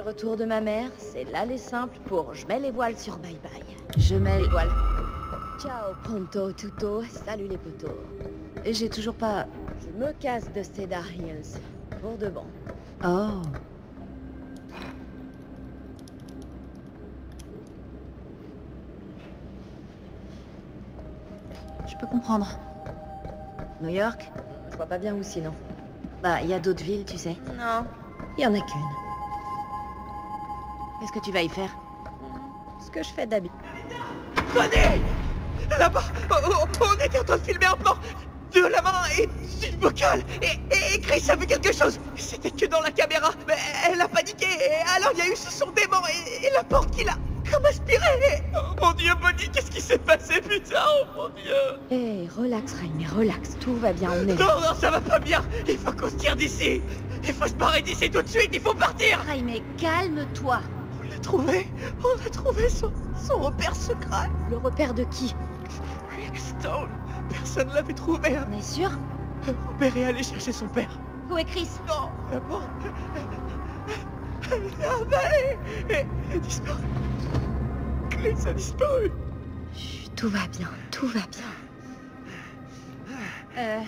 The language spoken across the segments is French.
le retour de ma mère, c'est l'aller simple pour je mets les voiles sur bye bye. Je mets les voiles. Ciao, pronto, tutto, salut les potos. Et j'ai toujours pas... Je me casse de Cedar Hills. Pour de bon. Oh. Je peux comprendre. New York? Je vois pas bien où sinon. Bah, il y a d'autres villes, tu sais. Non, il y en a qu'une. Qu'est-ce que tu vas y faire Ce que je fais d'habitude. Venez Là-bas, on, on était en train de filmer un plan de la main et du bocal. Et, et Chris a vu quelque chose. C'était que dans la caméra. Mais elle a paniqué. Et alors il y a eu ce son dément et, et la porte qui l'a comme aspiré. Oh mon dieu, Bonnie, qu'est-ce qui s'est passé, putain Oh mon dieu Hé, relax, Raimi, relax. Tout va bien, on est. Non, non, ça va pas bien Il faut qu'on se tire d'ici Il faut se barrer d'ici tout de suite, il faut partir mais calme-toi. On l'a trouvé On a trouvé son, son repère secret Le repère de qui? Rick Stone Personne l'avait trouvé hein. On est sûr? Mon père est allé chercher son père. Où est Chris? Non, la porte... Elle est avalée et elle a disparu. Chris a disparu. Chut, tout va bien, tout va bien. Euh...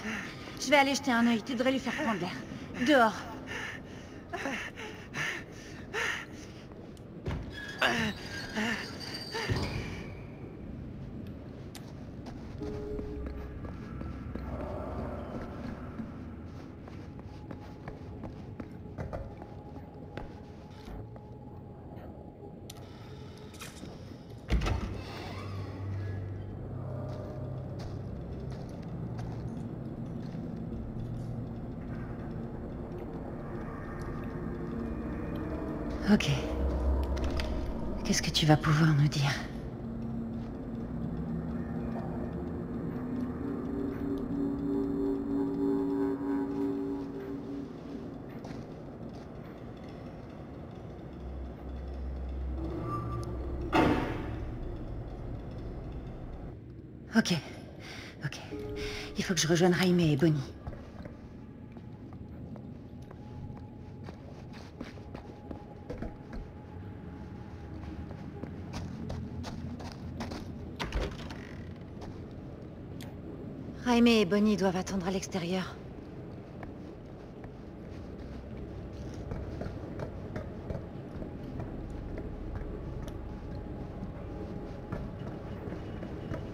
Je vais aller jeter un œil, tu devrais lui faire prendre l'air. Dehors. Ok. Qu'est-ce que tu vas pouvoir nous dire Ok. Ok. Il faut que je rejoigne Raimé et Bonnie. Raimé et Bonnie doivent attendre à l'extérieur.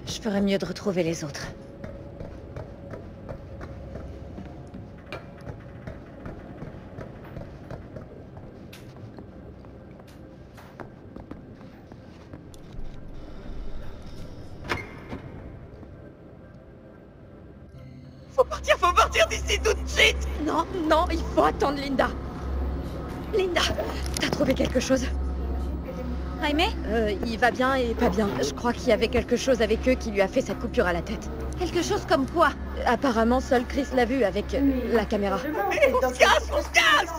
Je ferais mieux de retrouver les autres. Faut partir, faut partir d'ici tout de suite Non, non, il faut attendre Linda. Linda, t'as trouvé quelque chose? Raimé Euh, il va bien et pas bien. Je crois qu'il y avait quelque chose avec eux qui lui a fait cette coupure à la tête. Quelque chose comme quoi? Apparemment, seul Chris l'a vu avec euh, la caméra. Eh, On se casse, on se casse